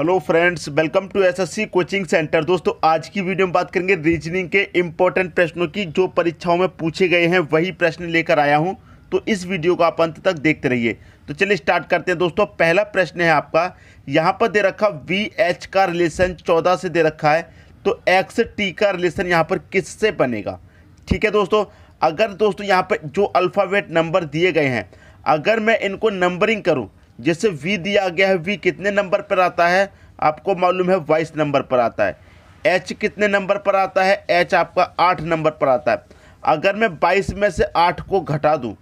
Hello friends welcome to SSC coaching centre दोस्तों, आज की वीडियो में बात करेंगे रीजनिंग के इम्पोर्टेंट प्रश्नों की, जो परीक्षाओं में पूछे गए हैं, वही प्रश्न लेकर आया हूँ। तो इस वीडियो को आप अंत तक देखते रहिए। तो चलिए स्टार्ट करते हैं दोस्तों। पहला प्रश्न है आपका, यहाँ पर दे रखा वी एच का रिलेशन चौदह से दे रखा है तो एक्स टी का रिलेशन यहाँ पर किससे बनेगा? ठीक है दोस्तों, अगर दोस्तों यहाँ पर जो अल्फ़ाबेट नंबर दिए गए हैं, अगर मैं इनको नंबरिंग करूँ जैसे वी दिया गया है वी कितने नंबर पर आता है? आपको मालूम है बाईस नंबर पर आता है। एच कितने नंबर पर आता है? एच आपका आठ नंबर पर आता है। अगर मैं बाईस में से आठ को घटा दूँ,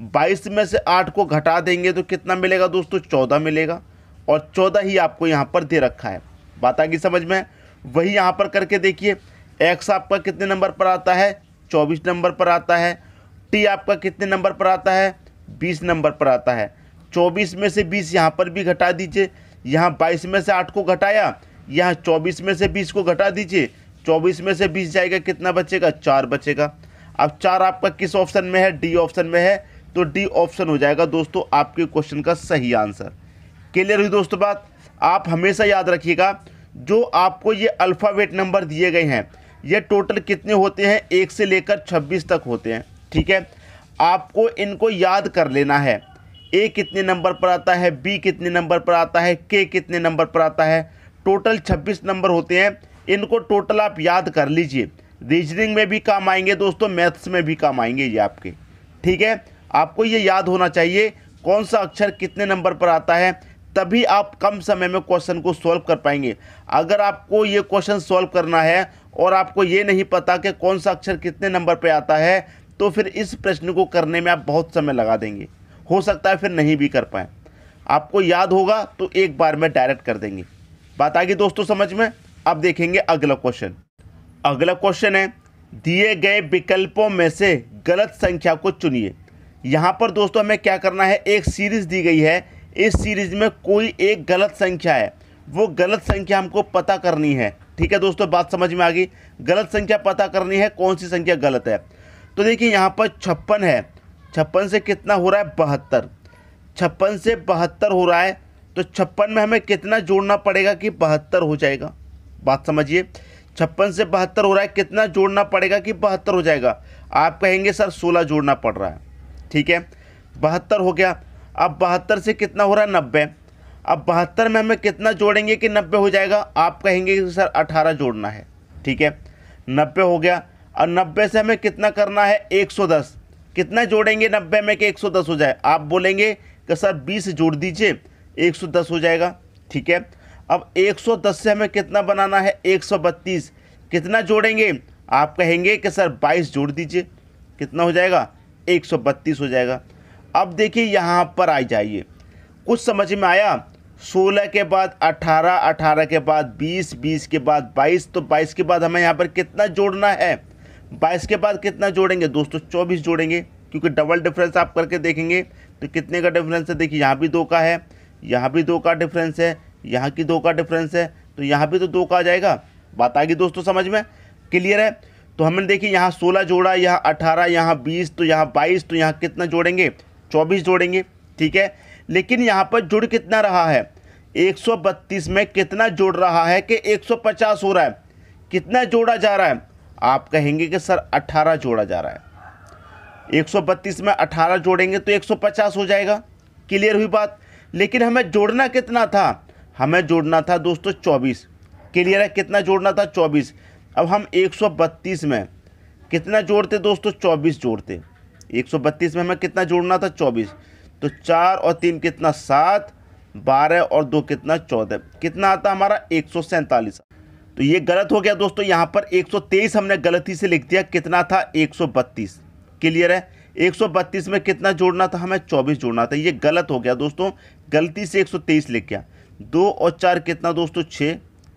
बाईस में से आठ को घटा देंगे तो कितना मिलेगा दोस्तों? चौदह मिलेगा। और चौदह ही आपको यहाँ पर दे रखा है। बात आगे समझ में? वही यहाँ पर करके देखिए। एक्स आपका कितने नंबर पर आता है? चौबीस नंबर पर आता है। टी आपका कितने नंबर पर आता है? बीस नंबर पर आता है। चौबीस में से बीस यहाँ पर भी घटा दीजिए। यहाँ बाईस में से आठ को घटाया, यहाँ चौबीस में से बीस को घटा दीजिए। चौबीस में से बीस जाएगा, कितना बचेगा? चार बचेगा। अब चार आपका किस ऑप्शन में है? डी ऑप्शन में है। तो डी ऑप्शन हो जाएगा दोस्तों आपके क्वेश्चन का सही आंसर। क्लियर हुई दोस्तों बात? आप हमेशा याद रखिएगा, जो आपको ये अल्फ़ावेट नंबर दिए गए हैं, ये टोटल कितने होते हैं? एक से लेकर छब्बीस तक होते हैं, ठीक है? आपको इनको याद कर लेना है। ए कितने नंबर पर आता है, बी कितने नंबर पर आता है, के कितने नंबर पर आता है। टोटल 26 नंबर होते हैं। इनको टोटल आप याद कर लीजिए। रीजनिंग में भी काम आएँगे दोस्तों, मैथ्स में भी काम आएँगे ये आपके। ठीक है? आपको ये याद होना चाहिए, कौन सा अक्षर कितने नंबर पर आता है, तभी आप कम समय में क्वेश्चन को सॉल्व कर पाएँगे। अगर आपको ये क्वेश्चन सॉल्व करना है और आपको ये नहीं पता कि कौन सा अक्षर कितने नंबर पर आता है तो फिर इस प्रश्न को करने में आप बहुत समय लगा देंगे। हो सकता है फिर नहीं भी कर पाए। आपको याद होगा तो एक बार में डायरेक्ट कर देंगे। बात आ गई दोस्तों समझ में? अब देखेंगे अगला क्वेश्चन अगला क्वेश्चन है, दिए गए विकल्पों में से गलत संख्या को चुनिए। यहाँ पर दोस्तों हमें क्या करना है? एक सीरीज़ दी गई है। इस सीरीज़ में कोई एक गलत संख्या है। वो गलत संख्या हमको पता करनी है। ठीक है दोस्तों, बात समझ में आ गई? गलत संख्या पता करनी है, कौन सी संख्या गलत है? तो देखिए यहाँ पर छप्पन है। छप्पन से कितना हो रहा है? बहत्तर। छप्पन से बहत्तर हो रहा है तो छप्पन में हमें कितना जोड़ना पड़ेगा कि बहत्तर हो जाएगा? बात समझिए। छप्पन से बहत्तर हो रहा है, कितना जोड़ना पड़ेगा कि बहत्तर हो जाएगा? आप कहेंगे, सर, सोलह जोड़ना पड़ रहा है। ठीक है? बहत्तर हो गया। अब बहत्तर से कितना हो रहा है? नब्बे। अब बहत्तर में हमें कितना जोड़ेंगे कि नब्बे हो जाएगा? आप कहेंगे कि, सर, अठारह जोड़ना है। ठीक है? नब्बे हो गया। और नब्बे से हमें कितना करना है? एक सौ दस। कितना जोड़ेंगे? नब्बे में कि एक सौ दस हो जाए। आप बोलेंगे कि सर बीस जोड़ दीजिए, एक सौ दस हो जाएगा। ठीक है? अब एक सौ दस से हमें कितना बनाना है? एक सौ बत्तीस। कितना जोड़ेंगे? आप कहेंगे कि सर बाईस जोड़ दीजिए। कितना हो जाएगा? एक सौ बत्तीस हो जाएगा। अब देखिए, यहाँ पर आ जाइए। कुछ समझ में आया? सोलह के बाद अठारह अठारह के बाद बीस बीस के बाद बाईस। तो बाईस के बाद हमें यहाँ पर कितना जोड़ना है? बाईस के बाद कितना जोड़ेंगे? दोस्तों, चौबीस जोड़ेंगे, क्योंकि डबल डिफरेंस आप करके देखेंगे तो कितने का डिफरेंस है? देखिए, यहाँ भी दो का है, यहाँ भी दो का डिफरेंस है, यहाँ की दो का डिफरेंस है तो यहाँ भी तो दो का आ जाएगा। बात आ गई दोस्तों समझ में? क्लियर है? तो हमने देखिए, यहाँ सोलह जोड़ा, यहाँ अठारह, यहाँ बीस तो यहाँ बाईस तो यहाँ कितना जोड़ेंगे? चौबीस जोड़ेंगे, ठीक है? लेकिन यहाँ पर जुड़ कितना रहा है? 132 में कितना जोड़ रहा है कि 150 हो रहा है? कितना जोड़ा जा रहा है? आप कहेंगे कि सर 18 जोड़ा जा रहा है। 132 में 18 जोड़ेंगे तो 150 हो जाएगा। क्लियर हुई बात? लेकिन हमें जोड़ना कितना था? हमें जोड़ना था दोस्तों 24 क्लियर है? कितना जोड़ना था? 24 अब हम 132 में कितना जोड़ते दोस्तों? 24 जोड़ते। 132 में हमें कितना जोड़ना था? 24 तो चार और तीन कितना? सात। बारह और दो कितना? चौदह। कितना आता हमारा? एक सौ सैंतालीस। तो ये गलत हो गया दोस्तों, यहाँ पर 123 हमने गलती से लिख दिया। कितना था? 132 क्लियर है? 132 में कितना जोड़ना था? हमें 24 जोड़ना था। ये गलत हो गया दोस्तों। गलती से 123 लिख गया। दो और चार कितना दोस्तों? छः।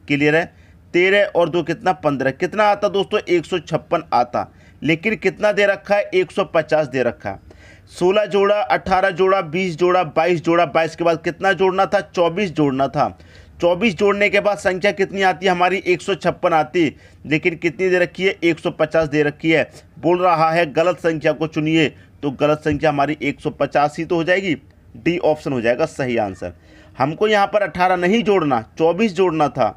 क्लियर है? तेरह और दो कितना? पंद्रह। कितना आता दोस्तों? एक सौ छप्पन आता। लेकिन कितना दे रखा है? 150 दे रखा है। सोलह जोड़ा, अठारह जोड़ा, बीस जोड़ा, बाईस जोड़ा, बाईस के बाद कितना जोड़ना था? चौबीस जोड़ना था। चौबीस जोड़ने के बाद संख्या कितनी आती है? हमारी एक सौ छप्पन आती लेकिन कितनी दे रखी है? 150 दे रखी है। बोल रहा है, गलत संख्या को चुनिए। तो गलत संख्या हमारी 150 ही तो हो जाएगी। डी ऑप्शन हो जाएगा सही आंसर। हमको यहाँ पर अठारह नहीं जोड़ना, चौबीस जोड़ना था।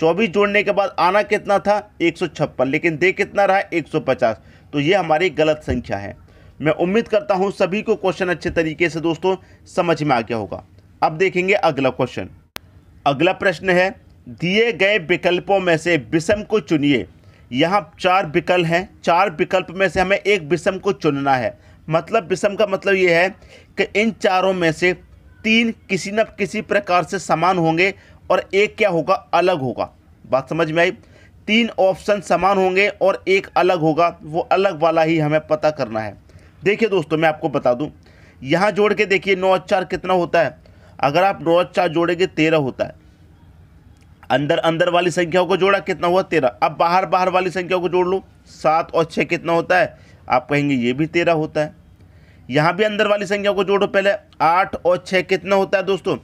चौबीस जोड़ने के बाद आना कितना था? एक सौ छप्पन। लेकिन दे कितना रहा एक सौ पचास। तो ये हमारी गलत संख्या है। मैं उम्मीद करता हूँ सभी को क्वेश्चन अच्छे तरीके से दोस्तों समझ में आ गया होगा। अब देखेंगे अगला क्वेश्चन। अगला प्रश्न है, दिए गए विकल्पों में से विषम को चुनिए। यहाँ चार विकल्प हैं। चार विकल्प में से हमें एक विषम को चुनना है। मतलब विषम का मतलब ये है कि इन चारों में से तीन किसी न किसी प्रकार से समान होंगे और एक क्या होगा? अलग होगा। बात समझ में आई? तीन ऑप्शन समान होंगे और एक अलग होगा। वो अलग वाला ही हमें पता करना है। देखिए दोस्तों, मैं आपको बता दूँ। यहाँ जोड़ के देखिए, नौ चार कितना होता है? अगर आप नौ चार जोड़ेंगे, तेरह होता है। अंदर अंदर वाली संख्याओं को जोड़ा, कितना हुआ? तेरह। अब बाहर बाहर वाली संख्याओं को जोड़ लो। सात और छः कितना होता है? आप कहेंगे, ये भी तेरह होता है। यहाँ भी अंदर वाली संख्या को जोड़ो पहले। आठ और छः कितना होता है दोस्तों?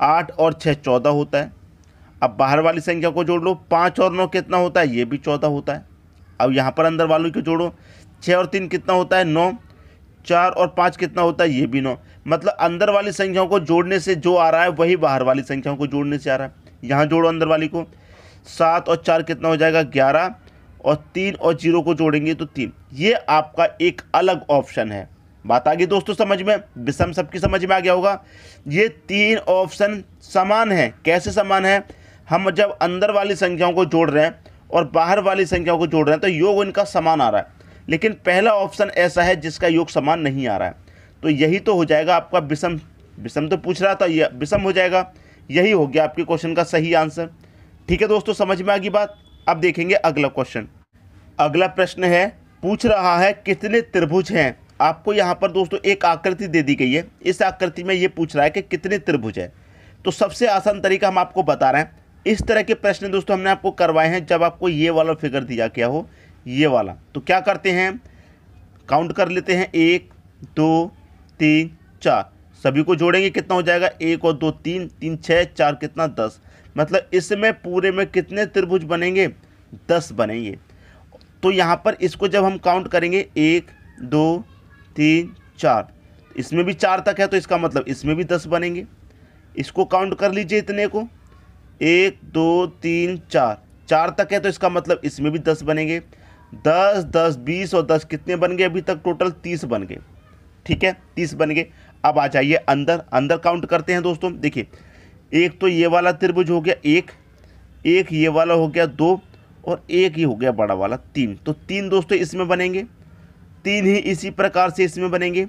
आठ और छः चौदह होता है। अब बाहर वाली संख्या को जोड़ लो। पाँच और नौ कितना होता है? ये भी चौदह होता है। अब यहाँ पर अंदर वालों को जोड़ो। छः और तीन कितना होता है? नौ। चार और पाँच कितना होता है, ये भी नौ। मतलब अंदर वाली संख्याओं को जोड़ने से जो आ रहा है, वही बाहर वाली संख्याओं को जोड़ने से आ रहा है। यहाँ जोड़ो अंदर वाली को। सात और चार कितना हो जाएगा, ग्यारह। और तीन और ज़ीरो को जोड़ेंगे तो तीन। ये आपका एक अलग ऑप्शन है। बात आ गई दोस्तों समझ में? विषम सबकी समझ में आ गया होगा। ये तीन ऑप्शन समान है। कैसे समान है? हम जब अंदर वाली संख्याओं को जोड़ रहे हैं और बाहर वाली संख्याओं को जोड़ रहे हैं तो योग इनका समान आ रहा है। लेकिन पहला ऑप्शन ऐसा है जिसका योग समान नहीं आ रहा है। तो यही तो हो जाएगा आपका विषम विषम तो पूछ रहा था, यह विषम हो जाएगा। यही हो गया आपके क्वेश्चन का सही आंसर ठीक है दोस्तों, समझ में आ गई बात? अब देखेंगे अगला क्वेश्चन अगला प्रश्न है, पूछ रहा है कितने त्रिभुज हैं? आपको यहाँ पर दोस्तों एक आकृति दे दी गई है। इस आकृति में ये पूछ रहा है कि कितने त्रिभुज है? तो सबसे आसान तरीका हम आपको बता रहे हैं। इस तरह के प्रश्न दोस्तों हमने आपको करवाए हैं जब आपको ये वाला फिगर दिया गया हो। ये वाला। तो क्या करते हैं? काउंट कर लेते हैं। एक, दो, तीन, चार। सभी को जोड़ेंगे कितना हो जाएगा? एक और दो, तीन तीन छः चार कितना? दस। मतलब इसमें पूरे में कितने त्रिभुज बनेंगे? दस बनेंगे। तो यहाँ पर इसको जब हम काउंट करेंगे, एक, दो, तीन, चार। इसमें भी चार तक है तो इसका मतलब इसमें भी दस बनेंगे। इसको काउंट कर लीजिए इतने को। एक, दो, तीन, चार। चार तक है तो इसका मतलब इसमें भी दस बनेंगे। दस दस, बीस और दस कितने बन गए अभी तक? टोटल तीस बन गए। ठीक है? तीस बन गए। अब आ जाइए अंदर। अंदर काउंट करते हैं दोस्तों। देखिए, एक तो ये वाला त्रिभुज हो गया एक एक ये वाला हो गया दो और एक ही हो गया बड़ा वाला तीन। तो तीन दोस्तों इसमें बनेंगे। तीन ही इसी प्रकार से इसमें बनेंगे।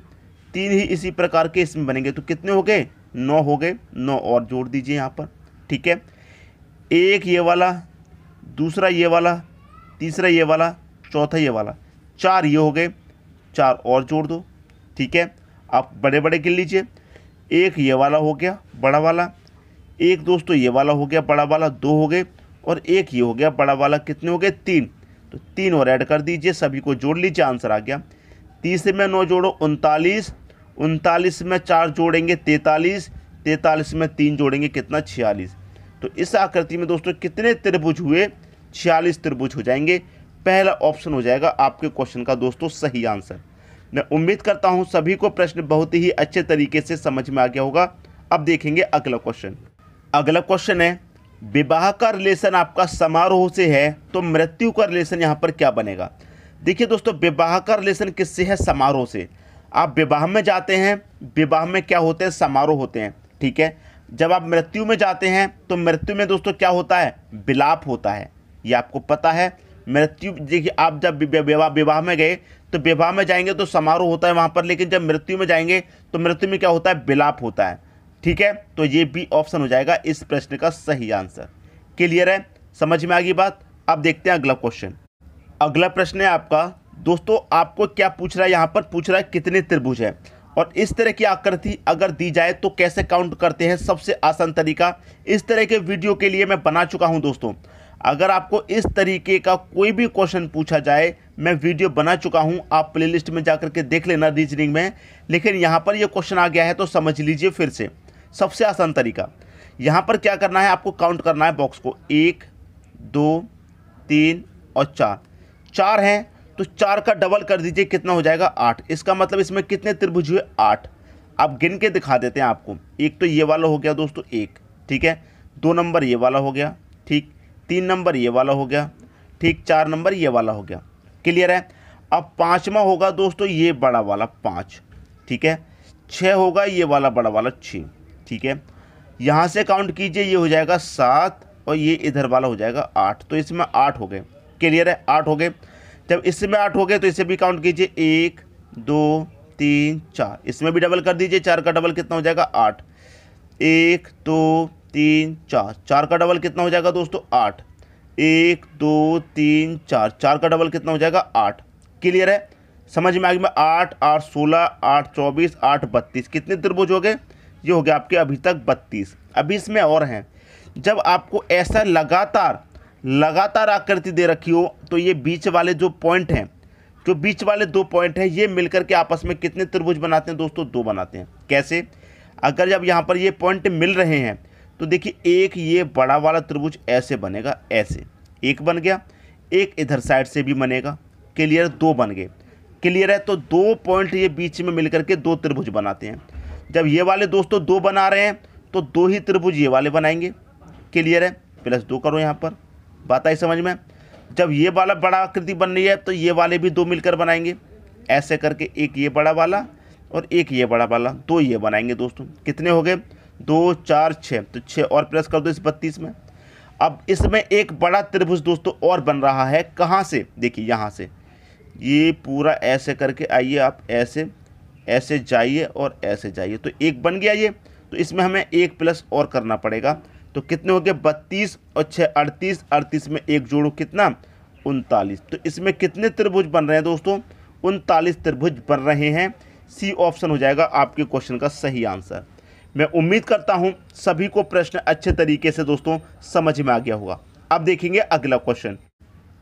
तीन ही इसी प्रकार के इसमें बनेंगे। तो कितने हो गए? नौ हो गए। नौ और जोड़ दीजिए यहाँ पर। ठीक है? एक ये वाला, दूसरा ये वाला, तीसरा ये वाला चौथा ये वाला। चार ये हो गए, चार और जोड़ दो, ठीक है? आप बड़े बड़े गिन लीजिए। एक ये वाला हो गया, बड़ा वाला। एक दोस्तों, ये वाला हो गया, बड़ा वाला, दो हो गए, और एक ये हो गया, बड़ा वाला, कितने हो गए? तीन। तो तीन और ऐड कर दीजिए, सभी को जोड़ लीजिए, आंसर आ गया। तीस में नौ जोड़ो, उनतालीस। उनतालीस में चार जोड़ेंगे, तैतालीस। तैतालीस में तीन जोड़ेंगे, कितना? छियालीस। तो इस आकृति में दोस्तों, कितने त्रिभुज हुए? छियालीस त्रिभुज हो जाएँगे। पहला ऑप्शन हो जाएगा आपके क्वेश्चन का दोस्तों सही आंसर मैं उम्मीद करता हूँ सभी को प्रश्न बहुत ही अच्छे तरीके से समझ में आ गया होगा। अब देखेंगे अगला क्वेश्चन अगला क्वेश्चन है, विवाह का रिलेशन आपका समारोह से है तो मृत्यु का रिलेशन यहाँ पर क्या बनेगा? देखिए दोस्तों, विवाह का रिलेशन किससे है? समारोह से। आप विवाह में जाते हैं, विवाह में क्या होते हैं? समारोह होते हैं, ठीक है? जब आप मृत्यु में जाते हैं तो मृत्यु में दोस्तों क्या होता है? विलाप होता है। ये आपको पता है मृत्यु, देखिए आप जब विवाह विवाह में गए तो विवाह में जाएँगे तो समारोह होता है वहाँ पर, लेकिन जब मृत्यु में जाएँगे तो मृत्यु में क्या होता है? विलाप होता है। ठीक है? तो ये भी ऑप्शन हो जाएगा इस प्रश्न का सही आंसर क्लियर है? समझ में आ गई बात? अब देखते हैं अगला क्वेश्चन अगला प्रश्न है आपका। दोस्तों, आपको क्या पूछ रहा है? यहाँ पर पूछ रहा है कितने त्रिभुज है? और इस तरह की आकृति अगर दी जाए तो कैसे काउंट करते हैं? सबसे आसान तरीका। इस तरह के वीडियो के लिए मैं बना चुका हूँ दोस्तों। अगर आपको इस तरीके का कोई भी क्वेश्चन पूछा जाए, मैं वीडियो बना चुका हूँ, आप प्लेलिस्ट में जाकर के देख लेना रीजनिंग में। लेकिन यहाँ पर ये क्वेश्चन आ गया है तो समझ लीजिए फिर से। सबसे आसान तरीका, यहाँ पर क्या करना है, आपको काउंट करना है बॉक्स को। एक, दो, तीन और चार। चार हैं तो चार का डबल कर दीजिए, कितना हो जाएगा? आठ। इसका मतलब इसमें कितने त्रिभुज हुए? आठ। आप गिन के दिखा देते हैं आपको। एक तो ये वाला हो गया दोस्तों, एक। ठीक है? दो नंबर ये वाला हो गया। ठीक? तीन नंबर ये वाला हो गया, ठीक चार नंबर ये वाला हो गया, क्लियर है? अब पाँचवा होगा दोस्तों ये बड़ा वाला पाँच, ठीक है? छः होगा ये वाला बड़ा वाला छः ठीक है? यहाँ से काउंट कीजिए, ये हो जाएगा सात और ये इधर वाला हो जाएगा आठ तो इसमें आठ हो गए, क्लियर है? आठ हो गए। जब इसमें आठ हो गए तो इसे भी काउंट कीजिए, एक, दो, तीन, चार, इसमें भी डबल कर दीजिए, चार का डबल कितना हो जाएगा आठ, एक, दो तीन, चार। चार का डबल कितना हो जाएगा दोस्तों? आठ। एक, दो, तीन, चार। चार का डबल कितना हो जाएगा? आठ। क्लियर है? समझ में आ गया? आठ आठ, सोलह, आठ, चौबीस, आठ, बत्तीस। कितने त्रिभुज हो गए? ये हो गया आपके अभी तक बत्तीस। अभी इसमें और हैं। जब आपको ऐसा लगातार लगातार आकृति दे रखी हो तो ये बीच वाले जो पॉइंट हैं, जो बीच वाले दो पॉइंट हैं, ये मिलकर के आपस में कितने त्रिभुज बनाते हैं दोस्तों? दो बनाते हैं। कैसे? अगर जब यहाँ पर ये पॉइंट मिल रहे हैं तो देखिए, एक ये बड़ा वाला त्रिभुज ऐसे बनेगा, ऐसे। एक बन गया, एक इधर साइड से भी बनेगा, क्लियर, दो बन गए। क्लियर है तो दो पॉइंट ये बीच में मिलकर के दो त्रिभुज बनाते हैं। जब ये वाले दोस्तों दो बना रहे हैं तो दो ही त्रिभुज ये वाले बनाएँगे। क्लियर है? प्लस दो करो यहाँ पर। बात आई समझ में? जब ये वाला बड़ा आकृति बन रही है तो ये वाले भी दो मिलकर बनाएँगे। ऐसे करके एक ये बड़ा वाला और एक ये बड़ा वाला, दो ये बनाएँगे दोस्तों। कितने हो गए? दो, चार छः तो छः और प्लस कर दो इस बत्तीस में। अब इसमें एक बड़ा त्रिभुज दोस्तों और बन रहा है। कहाँ से? देखिए, यहाँ से। ये पूरा ऐसे करके आइए आप, ऐसे ऐसे जाइए और ऐसे जाइए। तो एक बन गया ये। तो इसमें हमें एक प्लस और करना पड़ेगा। तो कितने हो गए? बत्तीस और छः अड़तीस। अड़तीस में एक जोड़ो कितना? उनतालीस। तो इसमें कितने त्रिभुज बन रहे हैं दोस्तों? उनतालीस त्रिभुज बन रहे हैं। सी ऑप्शन हो जाएगा आपके क्वेश्चन का सही आंसर मैं उम्मीद करता हूँ सभी को प्रश्न अच्छे तरीके से दोस्तों समझ में आ गया होगा। अब देखेंगे अगला क्वेश्चन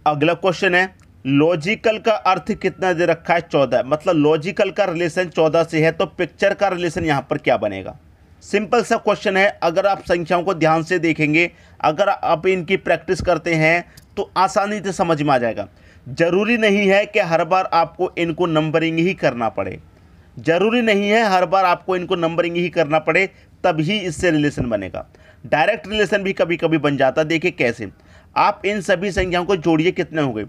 अगला क्वेश्चन है लॉजिकल का अर्थ कितना दे रखा है? चौदह। मतलब लॉजिकल का रिलेशन चौदह से है तो पिक्चर का रिलेशन यहाँ पर क्या बनेगा? सिंपल सा क्वेश्चन है, अगर आप संख्याओं को ध्यान से देखेंगे, अगर आप इनकी प्रैक्टिस करते हैं तो आसानी से समझ में आ जाएगा। ज़रूरी नहीं है कि हर बार आपको इनको नंबरिंग ही करना पड़े। ज़रूरी नहीं है हर बार आपको इनको नंबरिंग ही करना पड़े, तभी इससे रिलेशन बनेगा। डायरेक्ट रिलेशन भी कभी कभी बन जाता देखिए कैसे। आप इन सभी संख्याओं को जोड़िए, कितने हो गए?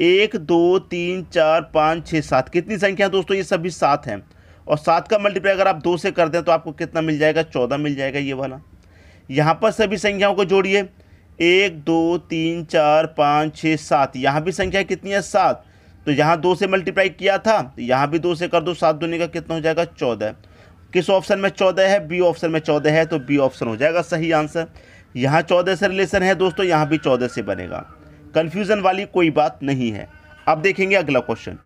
एक, दो, तीन, चार, पाँच छः सात। कितनी संख्या दोस्तों? ये सभी सात हैं। और सात का मल्टीप्लाई अगर आप दो से कर दें तो आपको कितना मिल जाएगा? चौदह मिल जाएगा ये वाला। यहाँ पर सभी संख्याओं को जोड़िए। एक, दो, तीन, चार, पाँच छः सात। यहाँ भी संख्या कितनी है? सात। तो यहाँ दो से मल्टीप्लाई किया था तो यहाँ भी दो से कर दो, सात दुनी का कितना हो जाएगा चौदह। किस ऑप्शन में चौदह है? बी ऑप्शन में चौदह है तो बी ऑप्शन हो जाएगा सही आंसर यहाँ चौदह से रिलेशन है दोस्तों, यहाँ भी चौदह से बनेगा। कन्फ्यूज़न वाली कोई बात नहीं है। अब देखेंगे अगला क्वेश्चन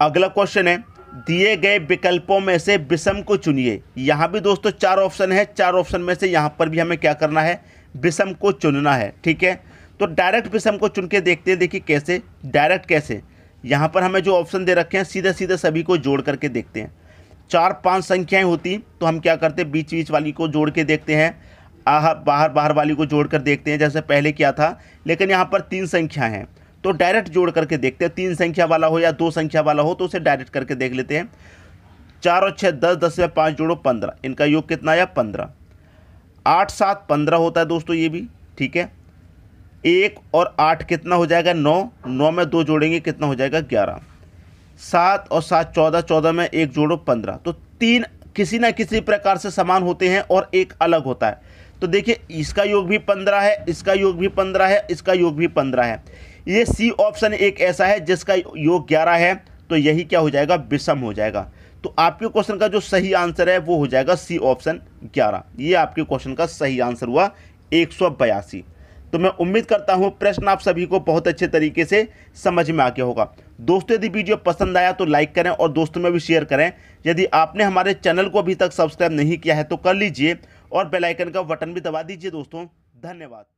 अगला क्वेश्चन है, दिए गए विकल्पों में से विषम को चुनिए। यहाँ भी दोस्तों चार ऑप्शन है, चार ऑप्शन में से यहाँ पर भी हमें क्या करना है? विषम को चुनना है, ठीक है? तो डायरेक्ट विषम को चुन के देखते हैं, देखिए कैसे? डायरेक्ट कैसे? यहाँ पर हमें जो ऑप्शन दे रखे हैं सीधे सीधे सभी को जोड़ करके देखते हैं। चार पाँच संख्याएँ होती तो हम क्या करते बीच बीच वाली को जोड़ के देखते हैं, आह, बाहर बाहर वाली को जोड़ कर देखते हैं, जैसे पहले क्या था, लेकिन यहाँ पर तीन संख्या हैं। तो डायरेक्ट जोड़ करके देखते हैं, तीन संख्या वाला हो या दो संख्या वाला हो तो उसे डायरेक्ट करके देख लेते हैं। चार और छः दस दस में पाँच जोड़ो, पंद्रह। इनका योग कितना आया पंद्रह। आठ, सात, पंद्रह होता है दोस्तों ये भी, ठीक है? एक और आठ कितना हो जाएगा? नौ। नौ में दो जोड़ेंगे, कितना हो जाएगा? ग्यारह। सात और सात, चौदह। चौदह में एक जोड़ो, पंद्रह। तो तीन किसी ना किसी प्रकार से समान होते हैं और एक अलग होता है। तो देखिए, इसका योग भी पंद्रह है, इसका योग भी पंद्रह है, इसका योग भी पंद्रह है। ये सी ऑप्शन एक ऐसा है जिसका योग ग्यारह है तो यही क्या हो जाएगा? विषम हो जाएगा। तो आपके क्वेश्चन का जो सही आंसर है, वो हो जाएगा सी ऑप्शन ग्यारह। ये आपके क्वेश्चन का सही आंसर हुआ एक सौ बयासी। तो मैं उम्मीद करता हूँ प्रश्न आप सभी को बहुत अच्छे तरीके से समझ में आके होगा। दोस्तों, यदि वीडियो पसंद आया तो लाइक करें और दोस्तों में भी शेयर करें। यदि आपने हमारे चैनल को अभी तक सब्सक्राइब नहीं किया है तो कर लीजिए और बेलाइकन का बटन भी दबा दीजिए दोस्तों। धन्यवाद।